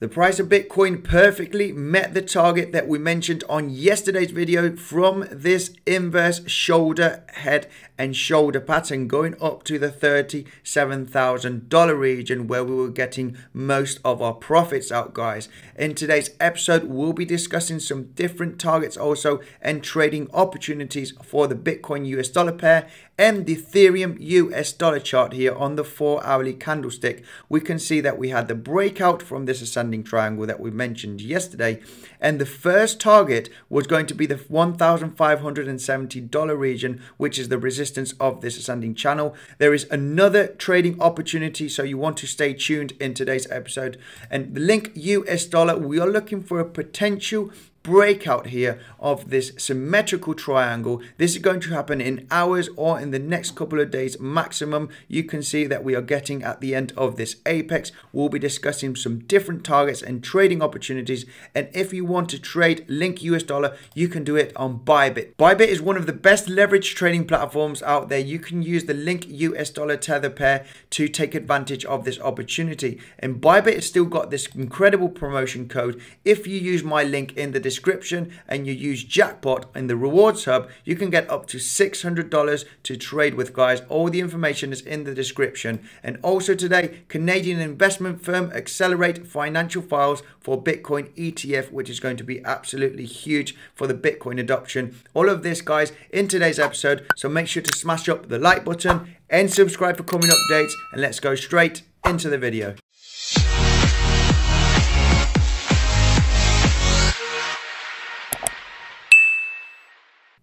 The price of Bitcoin perfectly met the target that we mentioned on yesterday's video from this inverse shoulder, head, and shoulder pattern going up to the $37,000 region where we were getting most of our profits out, guys. In today's episode, we'll be discussing some different targets also and trading opportunities for the Bitcoin US dollar pair and the Ethereum US dollar chart here on the four hourly candlestick. We can see that we had the breakout from this triangle that we mentioned yesterday. And the first target was going to be the $1,570 region, which is the resistance of this ascending channel. There is another trading opportunity, so you want to stay tuned in today's episode. And the link US dollar, we are looking for a potential breakout here of this symmetrical triangle. This is going to happen in hours or in the next couple of days maximum. You can see that we are getting at the end of this apex. We'll be discussing some different targets and trading opportunities. And if you want to trade Link US dollar, you can do it on Bybit. Bybit is one of the best leverage trading platforms out there. You can use the Link US dollar tether pair to take advantage of this opportunity. And Bybit has still got this incredible promotion code. If you use my link in the description, description and you use Jackpot in the Rewards Hub, you can get up to $600 to trade with, guys. All the information is in the description. And also today, Canadian investment firm Accelerate Financial Files for Bitcoin ETF, which is going to be absolutely huge for the Bitcoin adoption. All of this, guys, in today's episode. So make sure to smash up the like button and subscribe for coming updates. And let's go straight into the video.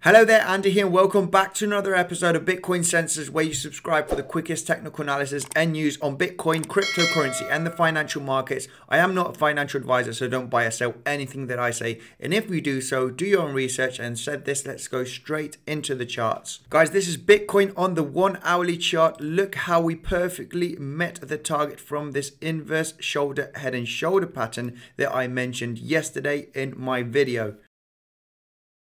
Hello there, Andy here, and welcome back to another episode of Bitcoinsensus, where you subscribe for the quickest technical analysis and news on Bitcoin, cryptocurrency, and the financial markets. I am not a financial advisor, so don't buy or sell anything that I say. And if you do so, do your own research. And said this, let's go straight into the charts. Guys, this is Bitcoin on the one hourly chart. Look how we perfectly met the target from this inverse shoulder, head, and shoulder pattern that I mentioned yesterday in my video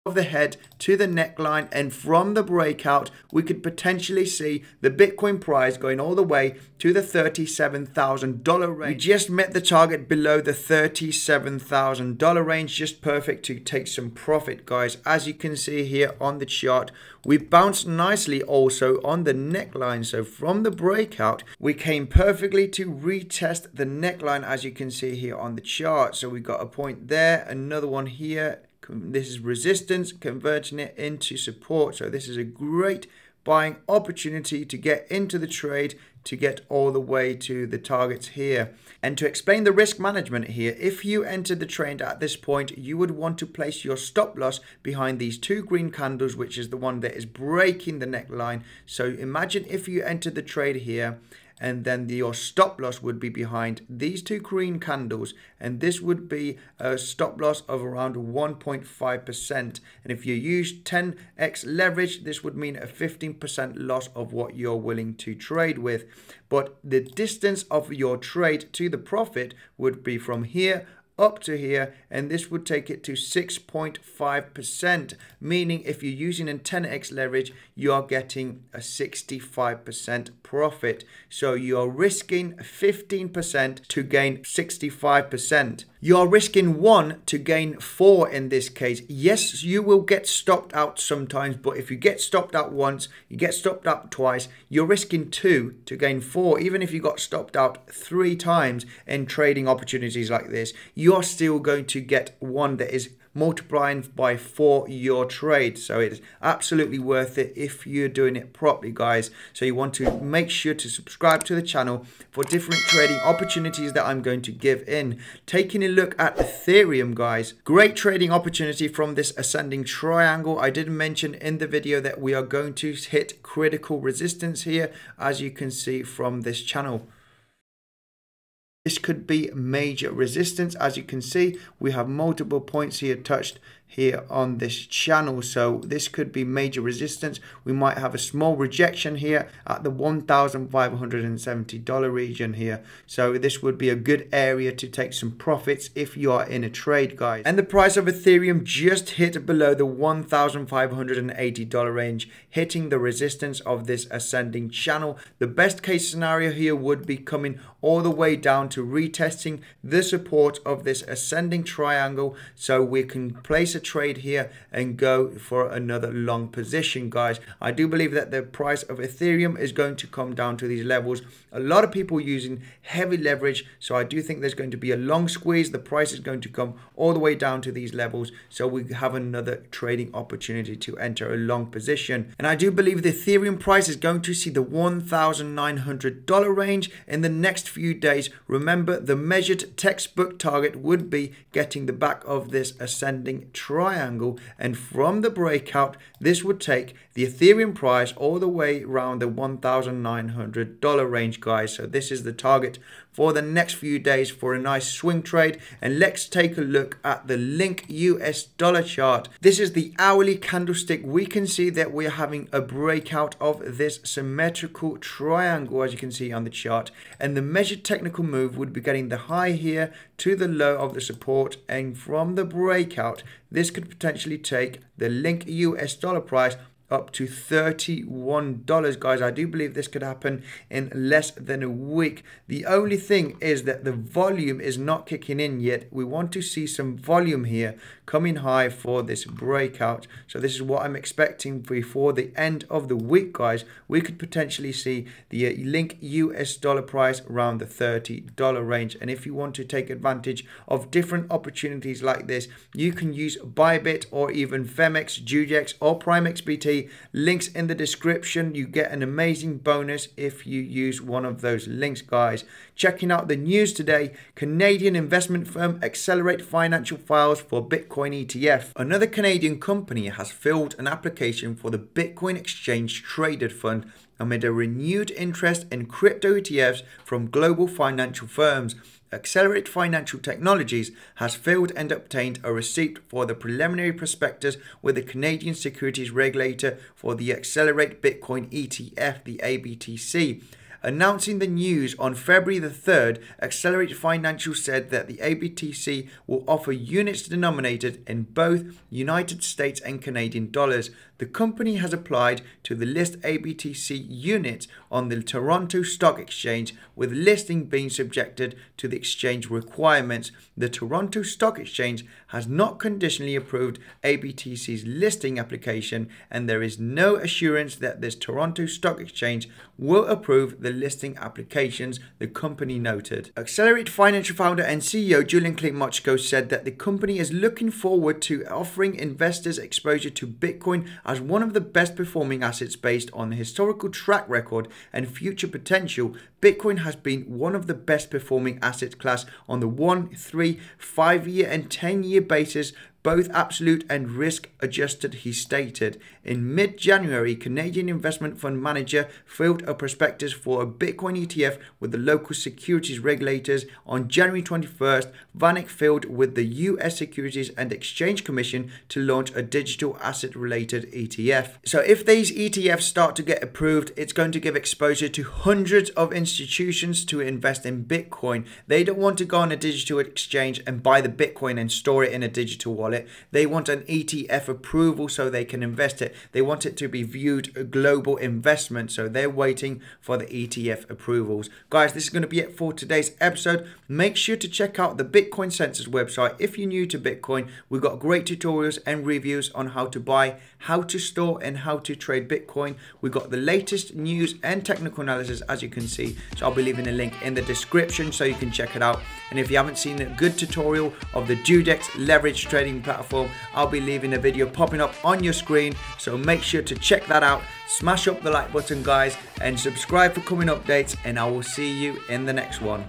of the head to the neckline and from the breakout we could potentially see the Bitcoin price going all the way to the $37,000 range. We just met the target below the $37,000 range just perfect to take some profit guys. As you can see here on the chart we bounced nicely also on the neckline. So from the breakout we came perfectly to retest the neckline as you can see here on the chart. So we got a point there another one here this is resistance, converting it into support. So this is a great buying opportunity to get into the trade to get all the way to the targets here. And to explain the risk management here, if you entered the trade at this point, you would want to place your stop loss behind these two green candles, which is the one that is breaking the neckline. So imagine if you entered the trade here and then the, your stop loss would be behind these two green candles and this would be a stop loss of around 1.5% and if you use 10x leverage this would mean a 15% loss of what you're willing to trade with. But the distance of your trade to the profit would be from here up to here and this would take it to 6.5% meaning if you're using a 10x leverage you are getting a 65% profit. So you're risking 15% to gain 65% you are risking one to gain four in this case. Yes you will get stopped out sometimes but if you get stopped out once you get stopped out twice you're risking two to gain four even if you got stopped out three times in trading opportunities like this. You you're still going to get one that is multiplying by four your trade. So it's absolutely worth it if you're doing it properly, guys. So you want to make sure to subscribe to the channel for different trading opportunities that I'm going to give in. Taking a look at Ethereum, guys. Great trading opportunity from this ascending triangle. I did mention in the video that we are going to hit critical resistance here, as you can see from this channel. This could be major resistance. As you can see, we have multiple points here touched here on this channel. So this could be major resistance. We might have a small rejection here at the $1,570 region here. So this would be a good area to take some profits if you are in a trade, guys. And the price of Ethereum just hit below the $1,580 range, hitting the resistance of this ascending channel. The best case scenario here would be coming all the way down to retesting the support of this ascending triangle so we can place a trade here and go for another long position guys. I do believe that the price of ethereum is going to come down to these levels. A lot of people using heavy leverage so i do think there's going to be a long squeeze. The price is going to come all the way down to these levels so we have another trading opportunity to enter a long position. And i do believe the ethereum price is going to see the $1900 range in the next few days. Remember the measured textbook target would be getting the back of this ascending triangle and from the breakout this would take the ethereum price all the way around the $1900 range guys. So this is the target for the next few days for a nice swing trade. And let's take a look at the link US dollar chart. This is the hourly candlestick. We can see that we're having a breakout of this symmetrical triangle as you can see on the chart. And the measured technical move would be getting the high here to the low of the support. And from the breakout this could potentially take the link US dollar price up to $31 guys i do believe this could happen in less than a week. The only thing is that the volume is not kicking in yet. We want to see some volume here coming high for this breakout. So this is what i'm expecting before the end of the week guys. We could potentially see the uh, link us dollar price around the $30 range. And if you want to take advantage of different opportunities like this you can use bybit or even Phemex DueDEX or Links in the description. You get an amazing bonus if you use one of those links, guys. Checking out the news today Canadian investment firm Accelerate Financial files for Bitcoin ETF. Another Canadian company has filled an application for the Bitcoin Exchange Traded Fund amid a renewed interest in crypto ETFs from global financial firms. Accelerate Financial Technologies has filed and obtained a receipt for the preliminary prospectus with the Canadian Securities Regulator for the Accelerate Bitcoin ETF, the ABTC. Announcing the news on February the 3rd, Accelerate Financial said that the ABTC will offer units denominated in both United States and Canadian dollars. The company has applied to the list ABTC units on the Toronto Stock Exchange, with listing being subjected to the exchange requirements. The Toronto Stock Exchange has not conditionally approved ABTC's listing application, and there is no assurance that this Toronto Stock Exchange will approve the listing applications, the company noted. Accelerate Financial founder and CEO Julian Klimochko said that the company is looking forward to offering investors exposure to Bitcoin as one of the best performing assets based on the historical track record and future potential. Bitcoin has been one of the best performing asset class on the 1, 3, 5 year and 10 year basis both absolute and risk adjusted, he stated. In mid January, Canadian investment fund manager filed a prospectus for a Bitcoin ETF with the local securities regulators. On January 21st, VanEck filed with the US Securities and Exchange Commission to launch a digital asset related ETF. So, if these ETFs start to get approved, it's going to give exposure to hundreds of institutions to invest in Bitcoin. They don't want to go on a digital exchange and buy the Bitcoin and store it in a digital wallet it. They want an ETF approval so they can invest it. They want it to be viewed a global investment. So they're waiting for the ETF approvals. Guys, this is going to be it for today's episode. Make sure to check out the Bitcoinsensus website. If you're new to Bitcoin, we've got great tutorials and reviews on how to buy, how to store, and how to trade Bitcoin. We've got the latest news and technical analysis, as you can see. So I'll be leaving a link in the description so you can check it out. And if you haven't seen a good tutorial of the DueDEX leverage trading platform, I'll be leaving a video popping up on your screen. So make sure to check that out. Smash up the like button, guys, and subscribe for coming updates. And I will see you in the next one.